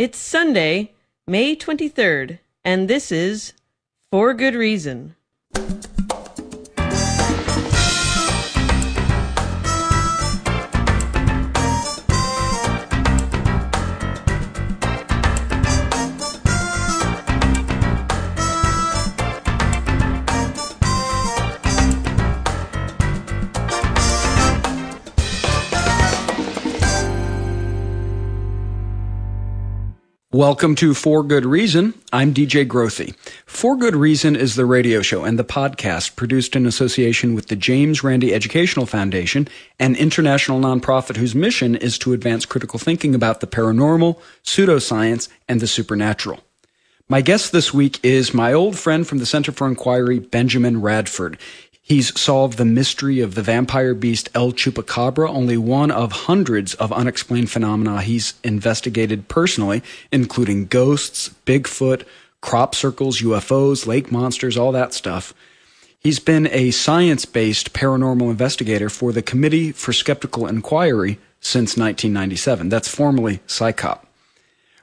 It's Sunday, May 23rd, and this is For Good Reason. Welcome to For Good Reason. I'm DJ Grothe. For Good Reason is the radio show and the podcast produced in association with the James Randi Educational Foundation, an international nonprofit whose mission is to advance critical thinking about the paranormal, pseudoscience, and the supernatural. My guest this week is my old friend from the Center for Inquiry, Benjamin Radford. He's solved the mystery of the vampire beast El Chupacabra, only one of hundreds of unexplained phenomena he's investigated personally, including ghosts, Bigfoot, crop circles, UFOs, lake monsters, all that stuff. He's been a science based paranormal investigator for the Committee for Skeptical Inquiry since 1997. That's formerly CSICOP.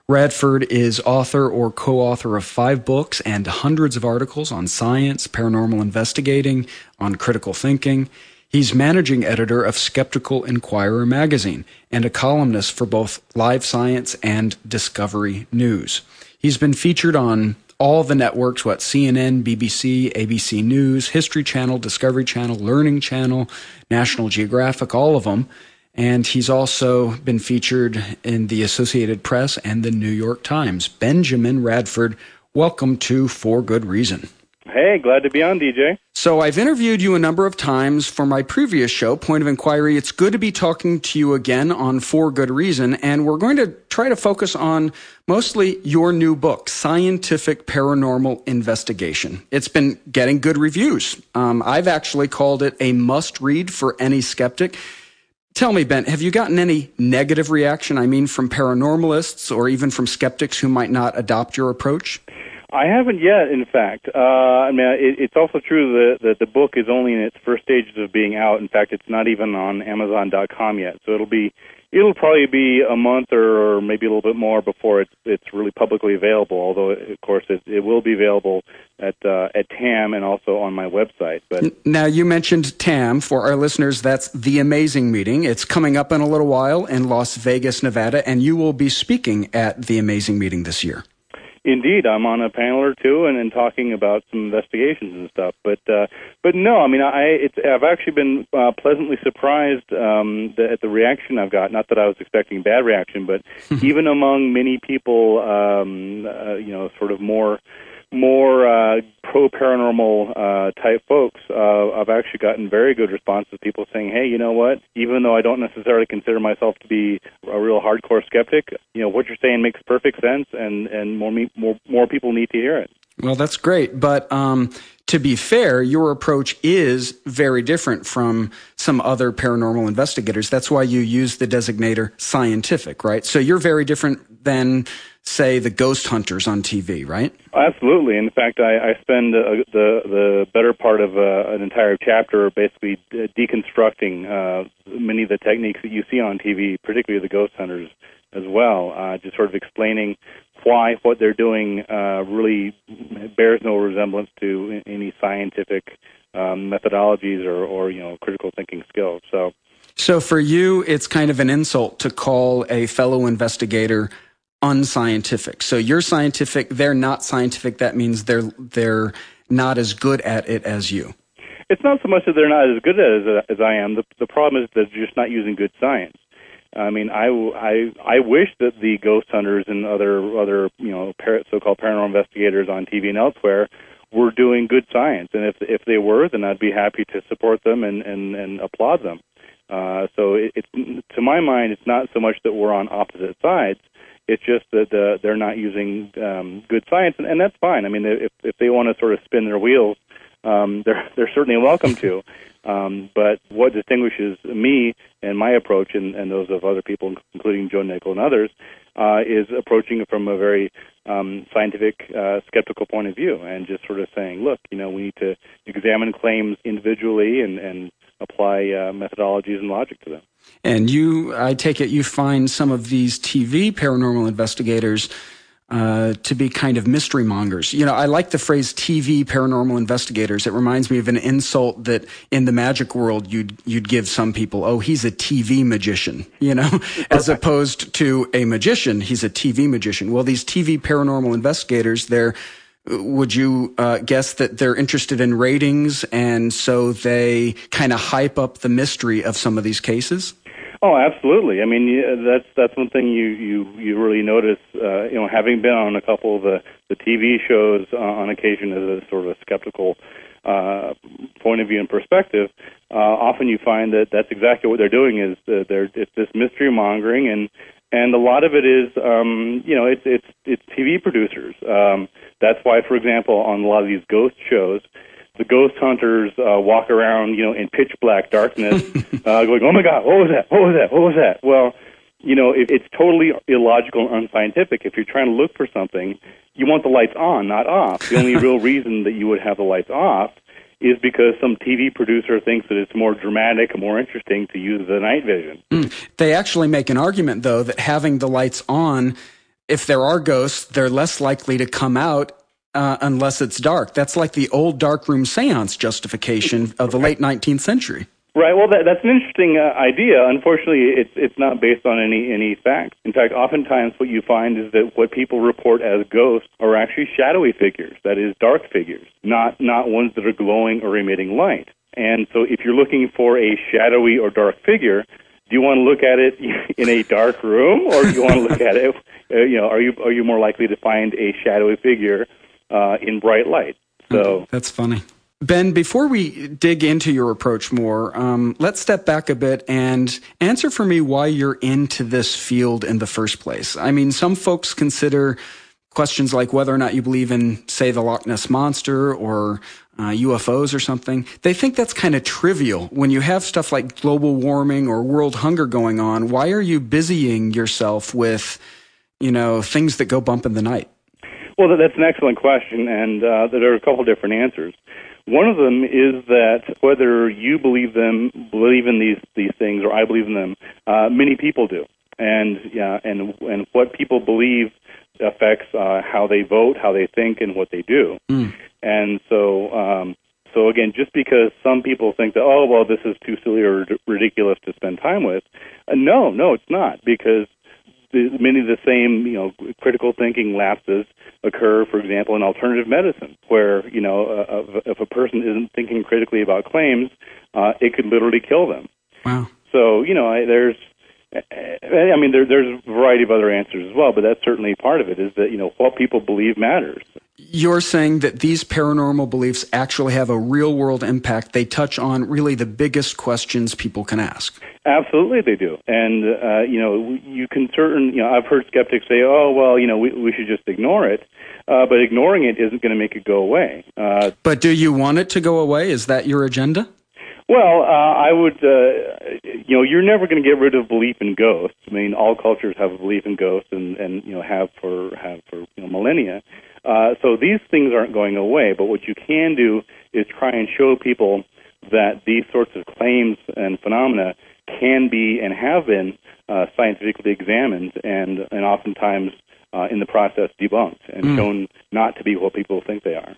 Radford is author or co author of five books and hundreds of articles on science, paranormal investigating, on critical thinking. He's managing editor of Skeptical Inquirer magazine and a columnist for both Live Science and Discovery News. He's been featured on all the networks what CNN, BBC, ABC News, History Channel, Discovery Channel, Learning Channel, National Geographic, all of them. And he's also been featured in the Associated Press and the New York Times. Benjamin Radford, welcome to For Good Reason. Hey, glad to be on, DJ. So, I've interviewed you a number of times for my previous show, Point of Inquiry. It's good to be talking to you again on For Good Reason. And we're going to try to focus on mostly your new book, Scientific Paranormal Investigation. It's been getting good reviews. Um, I've actually called it a must read for any skeptic. Tell me, Ben, have you gotten any negative reaction? I mean, from paranormalists or even from skeptics who might not adopt your approach? I haven't yet, in fact. Uh, I mean, it, it's also true that, that the book is only in its first stages of being out. In fact, it's not even on Amazon.com yet, so it'll be it'll probably be a month or, or maybe a little bit more before it's it's really publicly available. Although, of course, it, it will be available at uh, at TAM and also on my website. But now you mentioned TAM for our listeners. That's the amazing meeting. It's coming up in a little while in Las Vegas, Nevada, and you will be speaking at the amazing meeting this year. Indeed, I'm on a panel or two and, and talking about some investigations and stuff. But uh, but no, I mean, I it's, I've actually been uh, pleasantly surprised um, the, at the reaction I've got. Not that I was expecting bad reaction, but even among many people, um, uh, you know, sort of more more uh, pro paranormal uh, type folks, uh, I've actually gotten very good responses. People saying, "Hey, you know what? Even though I don't necessarily consider myself to be a real hardcore skeptic, you know what you're saying makes perfect sense, and and more me- more more people need to hear it." Well, that's great, but um, to be fair, your approach is very different from some other paranormal investigators. That's why you use the designator scientific, right? So you're very different than say the ghost hunters on TV, right? Absolutely. In fact, I, I spend uh, the the better part of uh, an entire chapter basically de- deconstructing uh, many of the techniques that you see on TV, particularly the ghost hunters as well. Uh, just sort of explaining why what they're doing uh, really bears no resemblance to any scientific um, methodologies or, or you know critical thinking skills. So. So for you, it's kind of an insult to call a fellow investigator unscientific. So you're scientific, they're not scientific. That means they're they're not as good at it as you. It's not so much that they're not as good as, as I am. The the problem is that they're just not using good science. I mean, I, I, I wish that the ghost hunters and other other you know par- so-called paranormal investigators on TV and elsewhere were doing good science, and if if they were, then I'd be happy to support them and and, and applaud them. Uh, so it, it's to my mind, it's not so much that we're on opposite sides. It's just that uh, they're not using um, good science, and, and that's fine. I mean, if if they want to sort of spin their wheels, um, they're they're certainly welcome to. Um, but what distinguishes me and my approach, and, and those of other people, including Joe Nickell and others, uh, is approaching it from a very um, scientific, uh, skeptical point of view, and just sort of saying, look, you know, we need to examine claims individually and, and apply uh, methodologies and logic to them. And you, I take it, you find some of these TV paranormal investigators uh, to be kind of mystery mongers. You know, I like the phrase TV paranormal investigators. It reminds me of an insult that in the magic world you'd you'd give some people. Oh, he's a TV magician. You know, as opposed to a magician, he's a TV magician. Well, these TV paranormal investigators, they're would you uh, guess that they're interested in ratings and so they kind of hype up the mystery of some of these cases? Oh, absolutely. I mean, that's that's one thing you you you really notice. Uh, you know, having been on a couple of the the TV shows uh, on occasion as a sort of a skeptical uh, point of view and perspective, uh, often you find that that's exactly what they're doing. Is uh, they're it's this mystery mongering, and and a lot of it is, um, you know, it's it's it's TV producers. Um, that's why, for example, on a lot of these ghost shows, the ghost hunters uh, walk around, you know, in pitch black darkness, uh, going, "Oh my God, what was that? What was that? What was that?" Well, you know, it, it's totally illogical and unscientific. If you're trying to look for something, you want the lights on, not off. The only real reason that you would have the lights off is because some TV producer thinks that it's more dramatic and more interesting to use the night vision. Mm. They actually make an argument, though, that having the lights on, if there are ghosts, they're less likely to come out uh, unless it's dark. That's like the old darkroom seance justification of the late 19th century. Right. Well, that, that's an interesting uh, idea. Unfortunately, it's it's not based on any any facts. In fact, oftentimes what you find is that what people report as ghosts are actually shadowy figures. That is, dark figures, not not ones that are glowing or emitting light. And so, if you're looking for a shadowy or dark figure, do you want to look at it in a dark room, or do you want to look at it? Uh, you know, are you are you more likely to find a shadowy figure uh, in bright light? So that's funny. Ben, before we dig into your approach more, um, let's step back a bit and answer for me why you're into this field in the first place. I mean, some folks consider questions like whether or not you believe in, say, the Loch Ness Monster or uh, UFOs or something. They think that's kind of trivial. When you have stuff like global warming or world hunger going on, why are you busying yourself with, you know, things that go bump in the night? Well, that's an excellent question, and uh, there are a couple different answers. One of them is that whether you believe them, believe in these these things, or I believe in them, uh, many people do, and yeah, and and what people believe affects uh, how they vote, how they think, and what they do. Mm. And so, um, so again, just because some people think that oh well, this is too silly or ridiculous to spend time with, uh, no, no, it's not because many of the same, you know, critical thinking lapses occur, for example, in alternative medicine, where you know, uh, if a person isn't thinking critically about claims, uh, it could literally kill them. Wow. So you know, I, there's, I mean, there, there's a variety of other answers as well, but that's certainly part of it. Is that you know what people believe matters. You're saying that these paranormal beliefs actually have a real world impact. They touch on really the biggest questions people can ask. Absolutely, they do. And uh, you know, you can certain. You know, I've heard skeptics say, "Oh, well, you know, we, we should just ignore it," uh, but ignoring it isn't going to make it go away. Uh, but do you want it to go away? Is that your agenda? Well, uh, I would. Uh, you know, you're never going to get rid of belief in ghosts. I mean, all cultures have a belief in ghosts, and and you know have for have for you know millennia. Uh, so these things aren't going away. But what you can do is try and show people that these sorts of claims and phenomena can be and have been uh, scientifically examined and, and oftentimes uh, in the process debunked and mm. shown not to be what people think they are.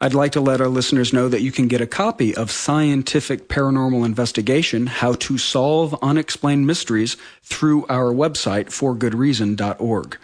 I'd like to let our listeners know that you can get a copy of Scientific Paranormal Investigation How to Solve Unexplained Mysteries through our website, forgoodreason.org.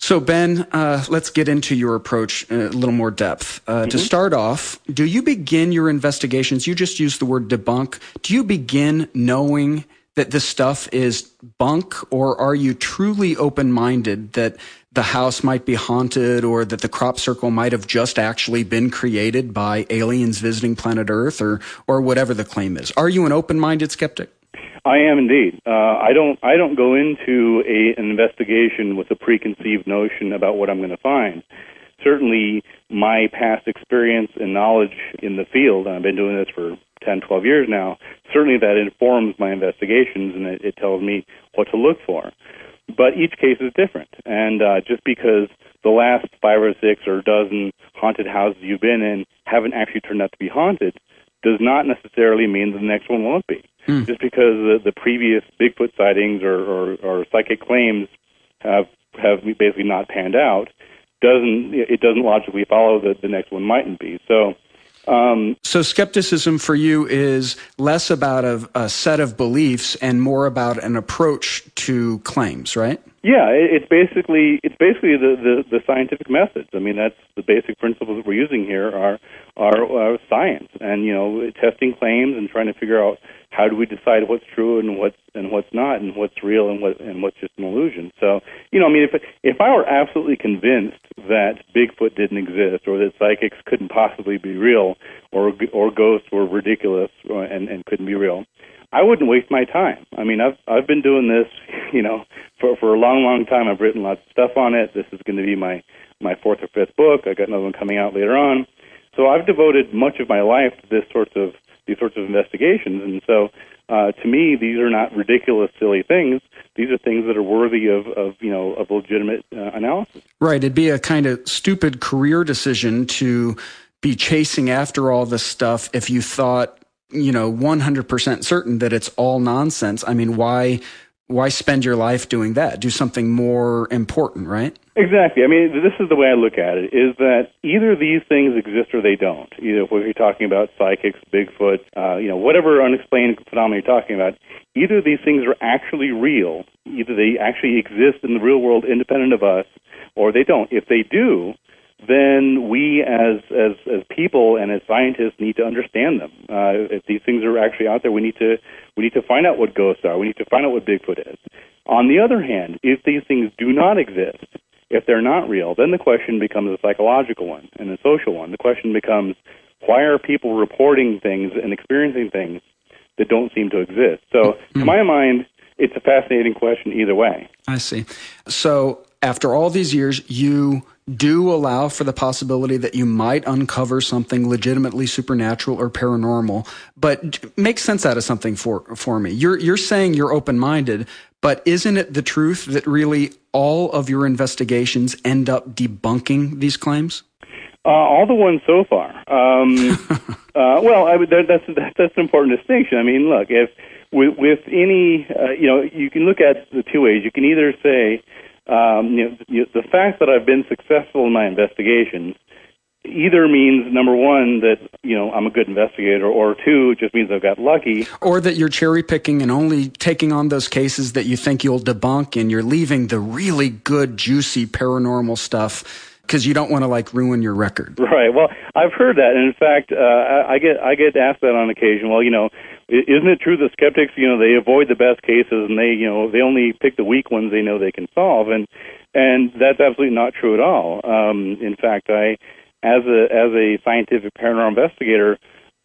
So, Ben, uh, let's get into your approach in a little more depth. Uh, mm-hmm. To start off, do you begin your investigations? You just used the word debunk. Do you begin knowing that this stuff is bunk, or are you truly open minded that the house might be haunted or that the crop circle might have just actually been created by aliens visiting planet Earth or, or whatever the claim is? Are you an open minded skeptic? I am indeed. Uh, I don't. I don't go into a, an investigation with a preconceived notion about what I'm going to find. Certainly, my past experience and knowledge in the field, and I've been doing this for 10, 12 years now. Certainly, that informs my investigations, and it, it tells me what to look for. But each case is different, and uh, just because the last five or six or dozen haunted houses you've been in haven't actually turned out to be haunted does not necessarily mean the next one won't be. Mm. Just because the, the previous Bigfoot sightings or, or, or psychic claims have have basically not panned out, doesn't it doesn't logically follow that the next one mightn't be. So um, so skepticism for you is less about a, a, set of beliefs and more about an approach to claims, right? Yeah, it's basically it's basically the, the, the scientific methods. I mean, that's the basic principles that we're using here are, are are science, and you know, testing claims and trying to figure out how do we decide what's true and what's and what's not, and what's real and what and what's just an illusion. So, you know, I mean, if if I were absolutely convinced that Bigfoot didn't exist, or that psychics couldn't possibly be real, or or ghosts were ridiculous and and couldn't be real, I wouldn't waste my time. I mean, I've I've been doing this, you know, for for a long, long time. I've written lots of stuff on it. This is going to be my my fourth or fifth book. I got another one coming out later on. So I've devoted much of my life to this sorts of these sorts of investigations, and so uh, to me, these are not ridiculous, silly things. These are things that are worthy of, of you know of legitimate uh, analysis. Right. It'd be a kind of stupid career decision to be chasing after all this stuff if you thought you know 100% certain that it's all nonsense. I mean why why spend your life doing that? Do something more important right? Exactly. I mean this is the way i look at it is that either these things exist or they don't. Either if you're talking about psychics bigfoot uh, you know whatever unexplained phenomenon you're talking about either these things are actually real either they actually exist in the real world independent of us or they don't. If they do then we as as as people and as scientists need to understand them. Uh, if these things are actually out there, we need to we need to find out what ghosts are. We need to find out what Bigfoot is. On the other hand, if these things do not exist, if they're not real, then the question becomes a psychological one and a social one. The question becomes why are people reporting things and experiencing things that don't seem to exist? So, mm-hmm. to my mind, it's a fascinating question either way. I see. So, after all these years, you do allow for the possibility that you might uncover something legitimately supernatural or paranormal, but make sense out of something for for me. You're you're saying you're open-minded, but isn't it the truth that really all of your investigations end up debunking these claims? Uh, all the ones so far. Um, uh, well, I would, that, that's that's an important distinction. I mean, look, if with, with any, uh, you know, you can look at the two ways. You can either say um, you know, the fact that I've been successful in my investigations either means number one that you know I'm a good investigator, or two it just means I've got lucky, or that you're cherry picking and only taking on those cases that you think you'll debunk, and you're leaving the really good, juicy paranormal stuff because you don't want to like ruin your record. Right. Well, I've heard that, and in fact, uh, I get I get asked that on occasion. Well, you know, isn't it true that skeptics, you know, they avoid the best cases and they, you know, they only pick the weak ones they know they can solve, and and that's absolutely not true at all. Um, in fact, I, as a as a scientific paranormal investigator,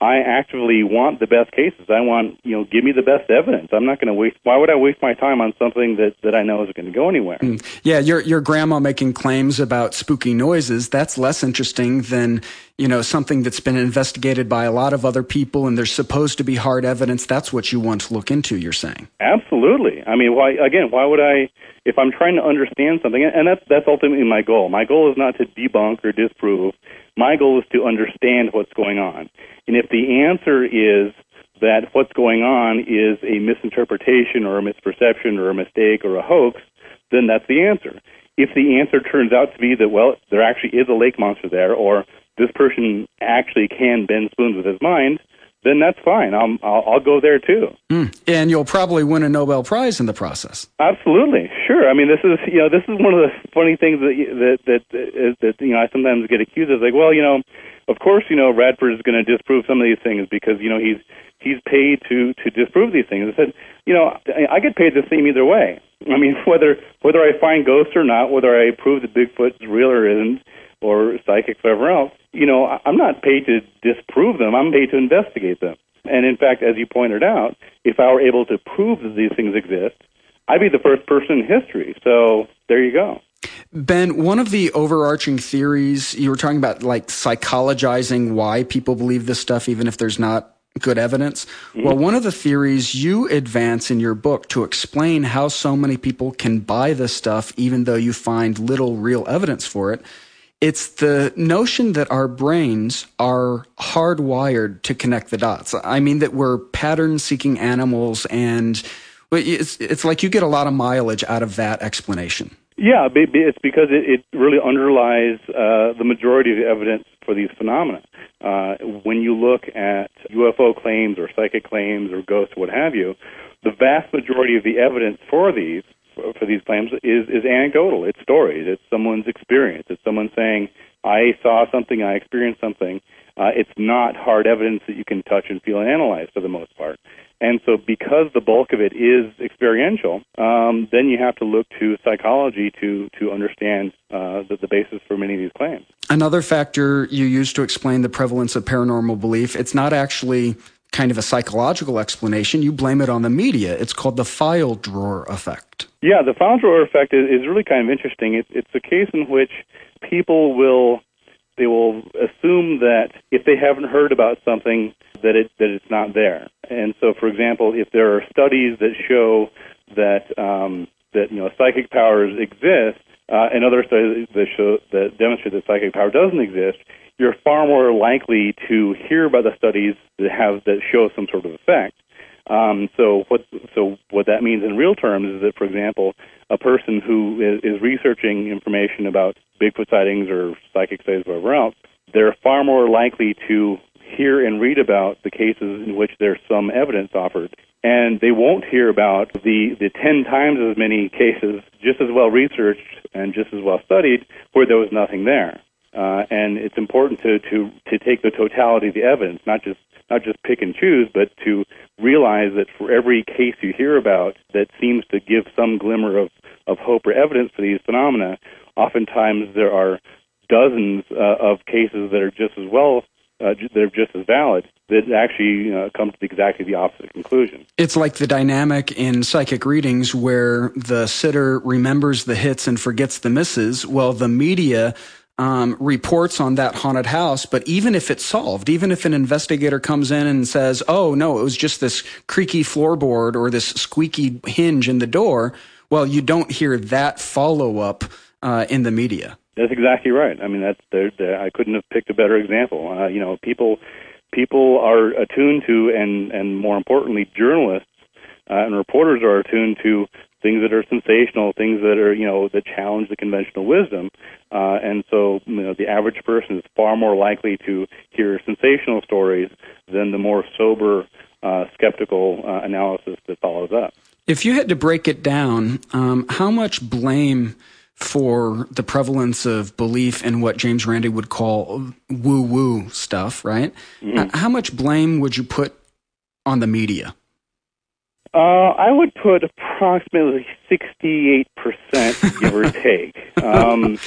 I actively want the best cases. I want, you know, give me the best evidence. I'm not going to waste. Why would I waste my time on something that, that I know isn't going to go anywhere? Mm. Yeah, your your grandma making claims about spooky noises. That's less interesting than you know something that's been investigated by a lot of other people, and there's supposed to be hard evidence. That's what you want to look into. You're saying? Absolutely. I mean, why again? Why would I? If I'm trying to understand something, and that's that's ultimately my goal. My goal is not to debunk or disprove. My goal is to understand what's going on. And if the answer is that what's going on is a misinterpretation or a misperception or a mistake or a hoax, then that's the answer. If the answer turns out to be that, well, there actually is a lake monster there, or this person actually can bend spoons with his mind, then that's fine. I'll, I'll, I'll go there too. Mm. And you'll probably win a Nobel Prize in the process. Absolutely, sure. I mean, this is you know this is one of the funny things that that that that, that you know I sometimes get accused of like, well, you know, of course, you know Radford is going to disprove some of these things because you know he's he's paid to to disprove these things. I said, you know, I get paid the same either way. I mean, whether whether I find ghosts or not, whether I prove that Bigfoot's real or isn't, or psychics, whatever else, you know, I'm not paid to disprove them. I'm paid to investigate them. And in fact, as you pointed out, if I were able to prove that these things exist, I'd be the first person in history. So there you go. Ben, one of the overarching theories you were talking about, like psychologizing why people believe this stuff, even if there's not good evidence. Mm-hmm. Well, one of the theories you advance in your book to explain how so many people can buy this stuff, even though you find little real evidence for it, it's the notion that our brains are hardwired to connect the dots. I mean, that we're pattern seeking animals, and it's, it's like you get a lot of mileage out of that explanation. Yeah, it's because it, really underlies uh, the majority of the evidence for these phenomena. Uh, when you look at UFO claims or psychic claims or ghosts, what have you, the vast majority of the evidence for these for these claims is is anecdotal. It's stories. It's someone's experience. It's someone saying, "I saw something. I experienced something." Uh, it's not hard evidence that you can touch and feel and analyze for the most part. And so, because the bulk of it is experiential, um, then you have to look to psychology to to understand uh, the, the basis for many of these claims. Another factor you use to explain the prevalence of paranormal belief, it's not actually kind of a psychological explanation. You blame it on the media. It's called the file drawer effect. Yeah, the file drawer effect is, is really kind of interesting. It's, it's a case in which people will they will assume that if they haven't heard about something that it that it's not there. And so, for example, if there are studies that show that um, that you know psychic powers exist, uh, and other studies that show that demonstrate that psychic power doesn't exist, you're far more likely to hear about the studies that have that show some sort of effect. Um, so what so what that means in real terms is that, for example, a person who is, is researching information about Bigfoot sightings or psychic sightings, whatever else, they're far more likely to hear and read about the cases in which there's some evidence offered. And they won't hear about the, the 10 times as many cases, just as well researched and just as well studied, where there was nothing there. Uh, and it's important to, to, to take the totality of the evidence, not just not just pick and choose, but to realize that for every case you hear about that seems to give some glimmer of, of hope or evidence for these phenomena, oftentimes there are dozens uh, of cases that are just as well uh, that are just as valid that actually uh, come to exactly the opposite conclusion. It's like the dynamic in psychic readings where the sitter remembers the hits and forgets the misses. Well, the media um, reports on that haunted house, but even if it's solved, even if an investigator comes in and says, "Oh no, it was just this creaky floorboard or this squeaky hinge in the door," well, you don't hear that follow up uh, in the media. That's exactly right. I mean, that's they're, they're, I couldn't have picked a better example. Uh, you know, people people are attuned to, and and more importantly, journalists uh, and reporters are attuned to things that are sensational, things that are you know that challenge the conventional wisdom, uh, and so you know the average person is far more likely to hear sensational stories than the more sober, uh, skeptical uh, analysis that follows up. If you had to break it down, um, how much blame for the prevalence of belief in what James Randi would call woo woo stuff, right? Mm-hmm. How much blame would you put on the media? Uh, I would put approximately 68%, give or take. Um,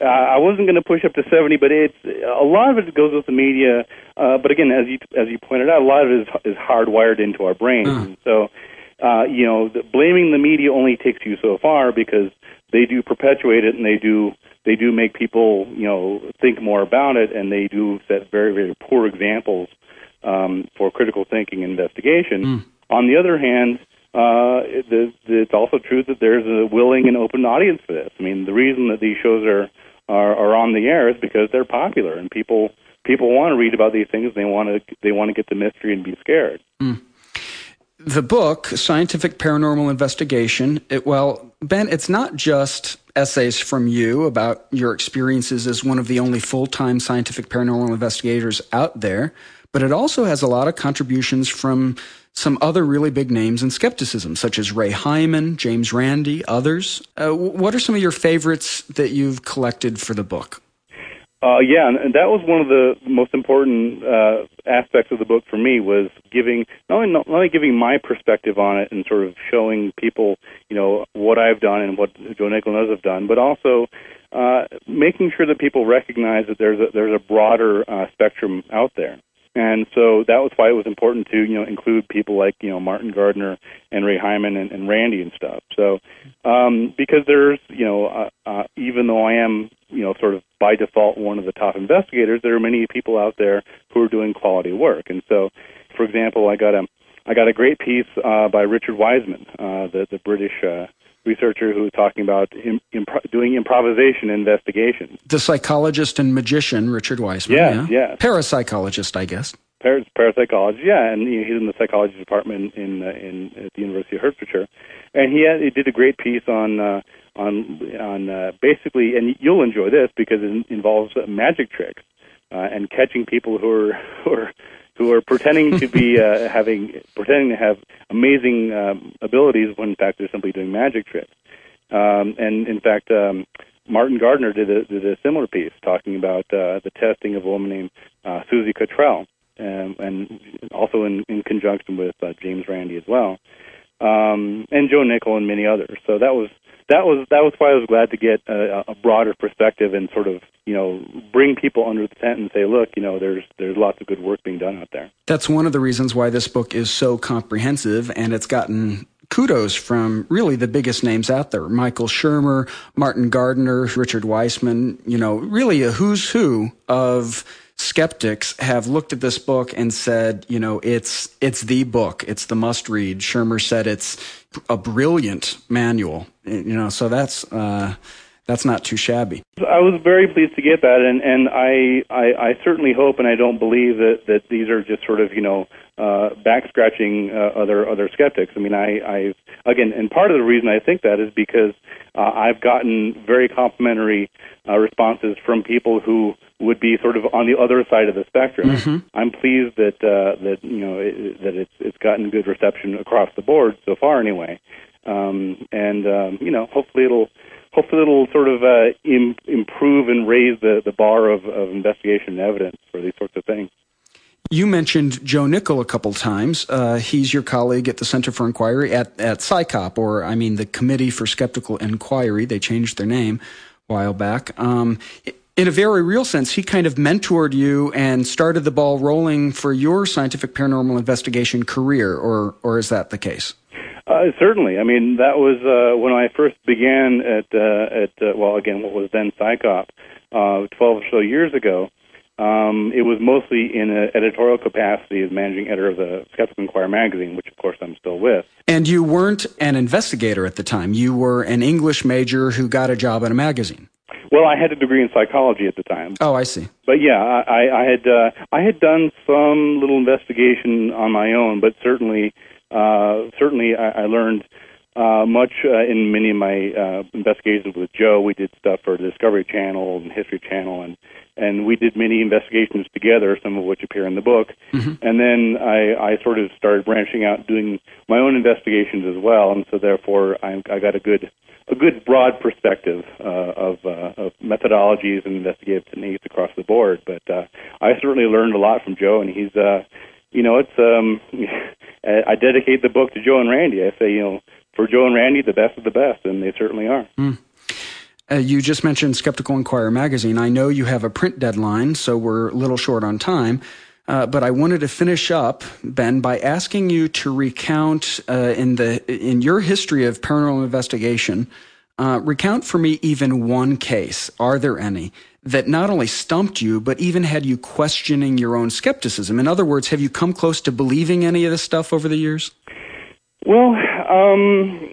uh, I wasn't going to push up to 70, but it's a lot of it goes with the media. Uh, but again, as you as you pointed out, a lot of it is, is hardwired into our brains. Uh. So, uh, you know, the, blaming the media only takes you so far because they do perpetuate it and they do they do make people you know think more about it and they do set very very poor examples um, for critical thinking and investigation. Mm. On the other hand, uh, it, it's also true that there's a willing and open audience for this. I mean, the reason that these shows are are, are on the air is because they're popular and people people want to read about these things. They want to they want to get the mystery and be scared. Mm the book, Scientific Paranormal Investigation, it, well, Ben, it's not just essays from you about your experiences as one of the only full time scientific paranormal investigators out there, but it also has a lot of contributions from some other really big names in skepticism, such as Ray Hyman, James Randi, others. Uh, what are some of your favorites that you've collected for the book? Uh, yeah, and that was one of the most important uh, aspects of the book for me was giving not only not only giving my perspective on it and sort of showing people, you know, what I've done and what Joe others have done, but also uh, making sure that people recognize that there's a, there's a broader uh, spectrum out there. And so that was why it was important to you know include people like you know Martin Gardner and Ray Hyman and, and Randi and stuff. So um, because there's you know uh, uh, even though I am you know sort of by default one of the top investigators, there are many people out there who are doing quality work. And so, for example, I got a I got a great piece uh, by Richard Wiseman, uh, the the British uh, researcher who was talking about Im- imp- doing improvisation investigations. The psychologist and magician Richard Wiseman. Yes, yeah, yes. Parapsychologist, I guess. Par- parapsychology, yeah, and he's in the psychology department in uh, in at the University of Hertfordshire, and he had, he did a great piece on uh, on on uh, basically, and you'll enjoy this because it involves magic tricks uh, and catching people who are who are who are pretending to be uh, having pretending to have amazing um, abilities when in fact they're simply doing magic tricks. Um, and in fact, um, Martin Gardner did a, did a similar piece talking about uh, the testing of a woman named uh, Susie Cottrell, um, and also in, in conjunction with uh, James Randi as well, um, and Joe Nickell and many others. So that was that was that was why I was glad to get a, a broader perspective and sort of you know bring people under the tent and say, look, you know, there's there's lots of good work being done out there. That's one of the reasons why this book is so comprehensive, and it's gotten kudos from really the biggest names out there Michael Shermer, Martin Gardner, Richard Wiseman, you know, really a who's who of skeptics have looked at this book and said, you know, it's it's the book, it's the must read. Shermer said it's a brilliant manual, you know, so that's uh, that's not too shabby. I was very pleased to get that, and and I, I I certainly hope, and I don't believe that that these are just sort of you know uh, back scratching uh, other other skeptics. I mean, I I again, and part of the reason I think that is because uh, I've gotten very complimentary uh, responses from people who would be sort of on the other side of the spectrum. Mm-hmm. I'm pleased that uh, that you know it, that it's it's gotten good reception across the board so far, anyway. Um, and um, you know, hopefully it'll hopefully it'll sort of uh, Im- improve and raise the the bar of, of investigation and evidence for these sorts of things. You mentioned Joe Nickell a couple times. Uh, he's your colleague at the Center for Inquiry at, at CSICOP, or I mean the Committee for Skeptical Inquiry. They changed their name a while back. Um, in a very real sense, he kind of mentored you and started the ball rolling for your scientific paranormal investigation career, or or is that the case? Uh, certainly. I mean, that was uh, when I first began at uh, at uh, well, again, what was then CSICOP, uh, 12 or so years ago. Um, it was mostly in an editorial capacity as managing editor of the Skeptical Inquirer magazine, which of course I'm still with. And you weren't an investigator at the time. You were an English major who got a job at a magazine. Well, I had a degree in psychology at the time. Oh, I see. But yeah, I, I had uh, I had done some little investigation on my own, but certainly uh, certainly I, I learned uh, much uh, in many of my uh, investigations with Joe. We did stuff for the Discovery Channel and History Channel, and and we did many investigations together, some of which appear in the book. Mm-hmm. And then I, I sort of started branching out, doing my own investigations as well, and so therefore I, I got a good a good broad perspective uh, of, uh, of methodologies and investigative techniques across the board. But uh, I certainly learned a lot from Joe, and he's, uh, you know, it's. Um, I dedicate the book to Joe and Randi. I say, you know, for Joe and Randi, the best of the best, and they certainly are. Mm. Uh, you just mentioned Skeptical Inquirer magazine. I know you have a print deadline, so we're a little short on time. Uh, but I wanted to finish up, Ben, by asking you to recount uh, in the in your history of paranormal investigation, uh, recount for me even one case. Are there any that not only stumped you, but even had you questioning your own skepticism? In other words, have you come close to believing any of this stuff over the years? Well, um,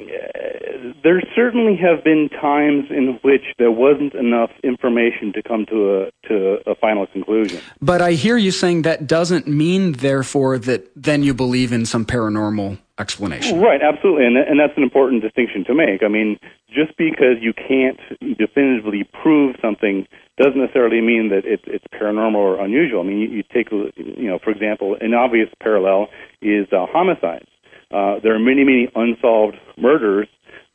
there certainly have been times in which there wasn't enough information to come to a to a final conclusion. But I hear you saying that doesn't mean, therefore, that then you believe in some paranormal explanation. Right, absolutely, and and that's an important distinction to make. I mean, just because you can't definitively prove something doesn't necessarily mean that it, it's paranormal or unusual. I mean, you, you take, you know, for example, an obvious parallel is uh, homicides. Uh, there are many, many unsolved murders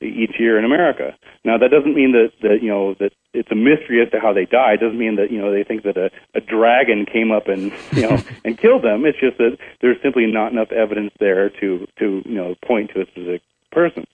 each year in America. Now that doesn't mean that that you know that it's a mystery as to how they died. It doesn't mean that you know they think that a, a dragon came up and you know and killed them. It's just that there's simply not enough evidence there to to you know point to a specific person.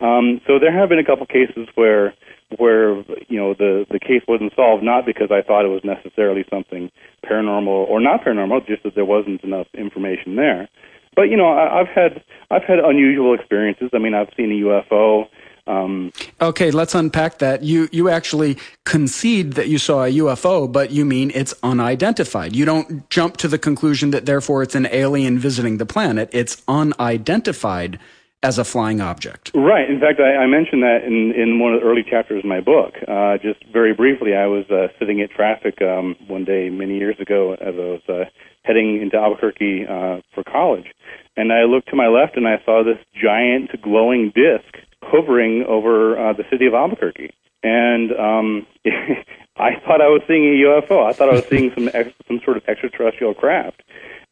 Um, so there have been a couple cases where where you know the the case wasn't solved not because I thought it was necessarily something paranormal or not paranormal, just that there wasn't enough information there. But you know, I, I've had I've had unusual experiences. I mean, I've seen a UFO. Um, okay, let's unpack that. You you actually concede that you saw a UFO, but you mean it's unidentified. You don't jump to the conclusion that therefore it's an alien visiting the planet. It's unidentified as a flying object. Right. In fact, I, I mentioned that in, in one of the early chapters of my book. Uh, just very briefly, I was uh, sitting at traffic um, one day many years ago as I was uh, heading into Albuquerque uh, for college, and I looked to my left and I saw this giant glowing disc hovering over uh, the city of Albuquerque. And um, I thought I was seeing a UFO. I thought I was seeing some ex- some sort of extraterrestrial craft,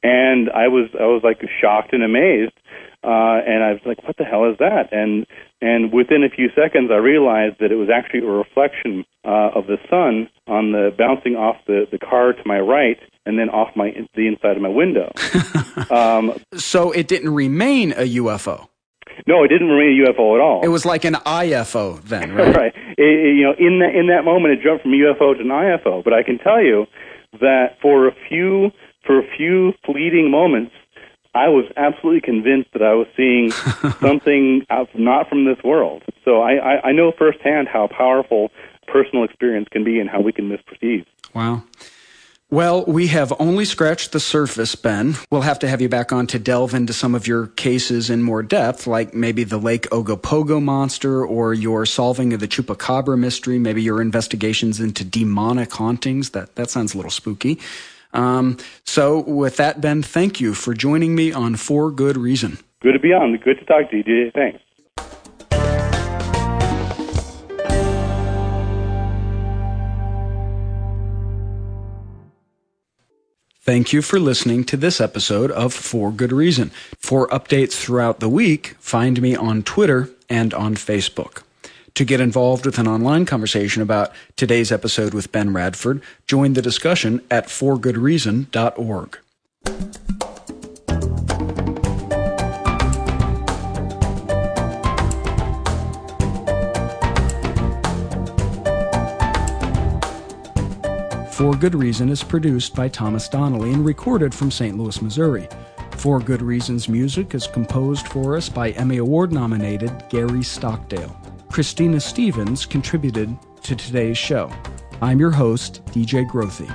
and I was I was like shocked and amazed uh, and I was like, "What the hell is that?" And and within a few seconds, I realized that it was actually a reflection uh, of the sun on the bouncing off the the car to my right, and then off my the inside of my window. um, so it didn't remain a UFO. No, it didn't remain a UFO at all. It was like an IFO then, right? right. It, it, you know, in that in that moment, it jumped from UFO to an IFO. But I can tell you that for a few for a few fleeting moments, I was absolutely convinced that I was seeing something out, not from this world. So I, I, I know firsthand how powerful personal experience can be and how we can misperceive. Wow. Well, we have only scratched the surface, Ben. We'll have to have you back on to delve into some of your cases in more depth, like maybe the Lake Ogopogo monster or your solving of the Chupacabra mystery, maybe your investigations into demonic hauntings. That, that sounds a little spooky. Um, so, with that, Ben, thank you for joining me on For Good Reason. Good to be on. Good to talk to you, DJ. Thanks. Thank you for listening to this episode of For Good Reason. For updates throughout the week, find me on Twitter and on Facebook. To get involved with an online conversation about today's episode with Ben Radford, join the discussion at forgoodreason.org. For Good Reason is produced by Thomas Donnelly and recorded from St. Louis, Missouri. For Good Reason's music is composed for us by Emmy Award nominated Gary Stockdale. Christina Stevens contributed to today's show. I'm your host, DJ Grothe.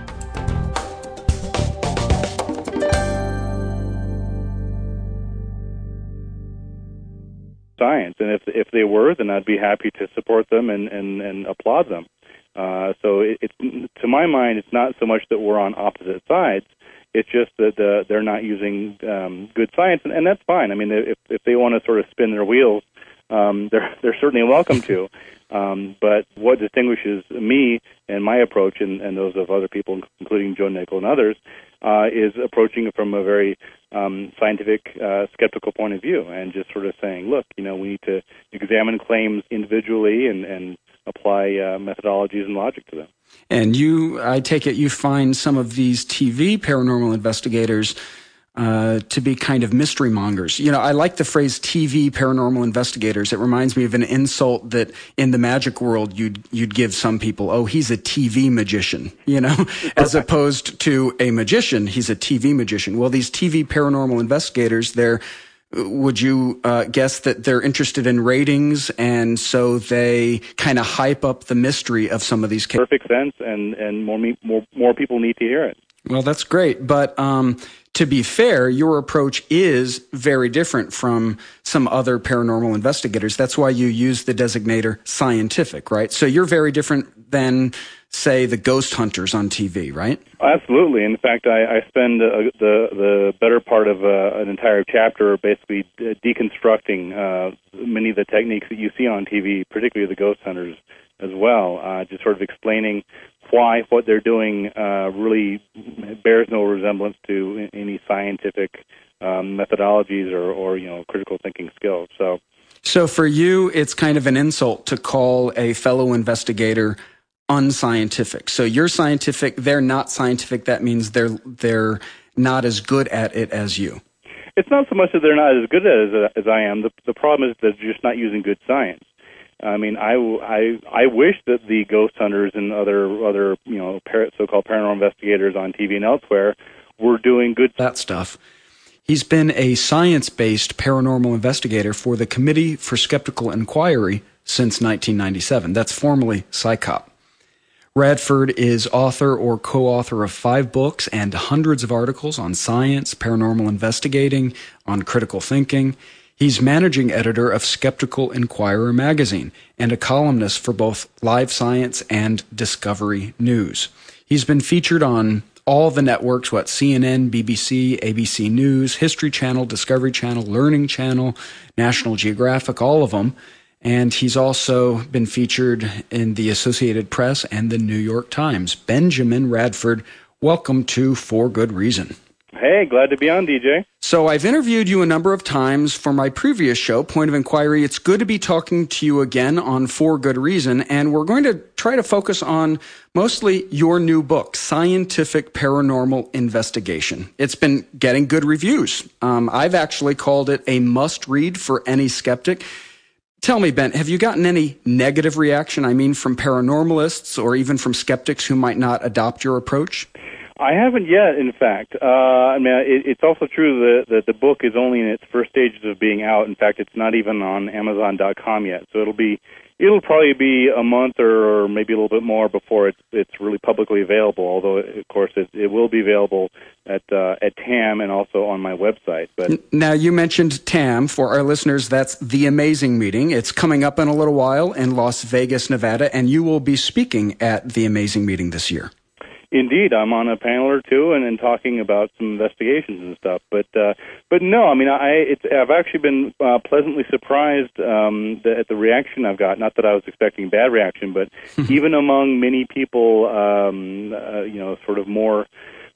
Science, and if if they were, then I'd be happy to support them and and, and applaud them. Uh, so it, it's to my mind, it's not so much that we're on opposite sides. It's just that uh, they're not using um, good science, and, and that's fine. I mean, if if they want to sort of spin their wheels um, they're they're certainly welcome to. Um, but what distinguishes me and my approach, and, and those of other people, including Joe Nickell and others, uh, is approaching it from a very um, scientific, uh, skeptical point of view, and just sort of saying, look, you know, we need to examine claims individually and, and apply uh, methodologies and logic to them. And you, I take it, you find some of these TV paranormal investigators uh, to be kind of mystery mongers. You know, I like the phrase TV paranormal investigators. It reminds me of an insult that in the magic world you'd you'd give some people. Oh, he's a TV magician. You know, as opposed to a magician, he's a TV magician. Well, these TV paranormal investigators, they're would you uh, guess that they're interested in ratings and so they kind of hype up the mystery of some of these cases? Perfect sense, and and more more more people need to hear it. Well, that's great, but um, to be fair, your approach is very different from some other paranormal investigators. That's why you use the designator scientific, right? So you're very different than, say, the ghost hunters on TV, right? Absolutely. In fact, I, I spend uh, the the better part of uh, an entire chapter basically de- deconstructing uh, many of the techniques that you see on TV, particularly the ghost hunters as well. Uh, just sort of explaining why what they're doing uh, really bears no resemblance to any scientific um, methodologies or, or you know critical thinking skills. So, so for you, it's kind of an insult to call a fellow investigator unscientific. So you're scientific; they're not scientific. That means they're they're not as good at it as you. It's not so much that they're not as good at it as, as I am. The, the problem is that they're just not using good science. I mean, I, I, I wish that the ghost hunters and other other you know par- so-called paranormal investigators on TV and elsewhere were doing good that stuff. He's been a science-based paranormal investigator for the Committee for Skeptical Inquiry since 1997. That's formerly CSICOP. Radford is author or co-author of five books and hundreds of articles on science, paranormal investigating, on critical thinking. He's managing editor of Skeptical Inquirer magazine and a columnist for both Live Science and Discovery News. He's been featured on all the networks what CNN, BBC, ABC News, History Channel, Discovery Channel, Learning Channel, National Geographic, all of them. And he's also been featured in the Associated Press and the New York Times. Benjamin Radford, welcome to For Good Reason. Hey, glad to be on, DJ. So, I've interviewed you a number of times for my previous show, Point of Inquiry. It's good to be talking to you again on For Good Reason. And we're going to try to focus on mostly your new book, Scientific Paranormal Investigation. It's been getting good reviews. Um, I've actually called it a must read for any skeptic. Tell me, Ben, have you gotten any negative reaction? I mean, from paranormalists or even from skeptics who might not adopt your approach? I haven't yet, in fact. Uh, I mean, it, it's also true that, that the book is only in its first stages of being out. In fact, it's not even on Amazon.com yet, so it'll be it'll probably be a month or, maybe a little bit more before it's it's really publicly available. Although, of course, it, it will be available at uh, at TAM and also on my website. But now you mentioned TAM for our listeners. That's the Amazing Meeting. It's coming up in a little while in Las Vegas, Nevada, and you will be speaking at the Amazing Meeting this year. Indeed, I'm on a panel or two and, and talking about some investigations and stuff. But uh, but no, I mean, I it's I've actually been uh, pleasantly surprised um, the, at the reaction I've got. Not that I was expecting bad reaction, but even among many people, um, uh, you know, sort of more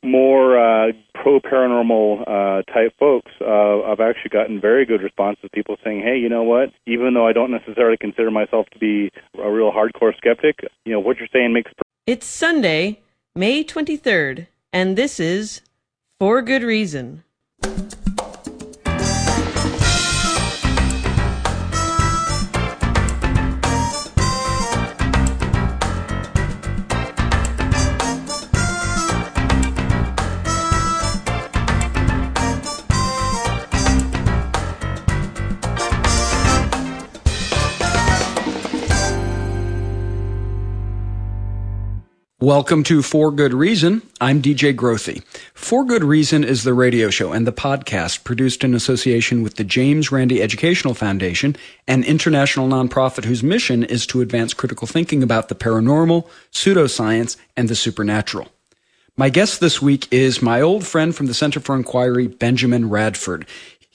more uh, pro paranormal uh, type folks, uh, I've actually gotten very good responses. People saying, "Hey, you know what? Even though I don't necessarily consider myself to be a real hardcore skeptic, you know what you're saying makes." It's Sunday, May 23rd, and this is For Good Reason. Welcome to For Good Reason. I'm DJ Grothe. For Good Reason is the radio show and the podcast produced in association with the James Randi Educational Foundation, an international nonprofit whose mission is to advance critical thinking about the paranormal, pseudoscience, and the supernatural. My guest this week is my old friend from the Center for Inquiry, Benjamin Radford.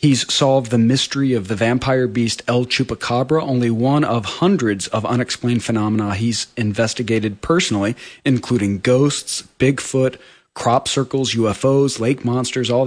He's solved the mystery of the vampire beast El Chupacabra, only one of hundreds of unexplained phenomena he's investigated personally, including ghosts, Bigfoot, crop circles, UFOs, lake monsters, all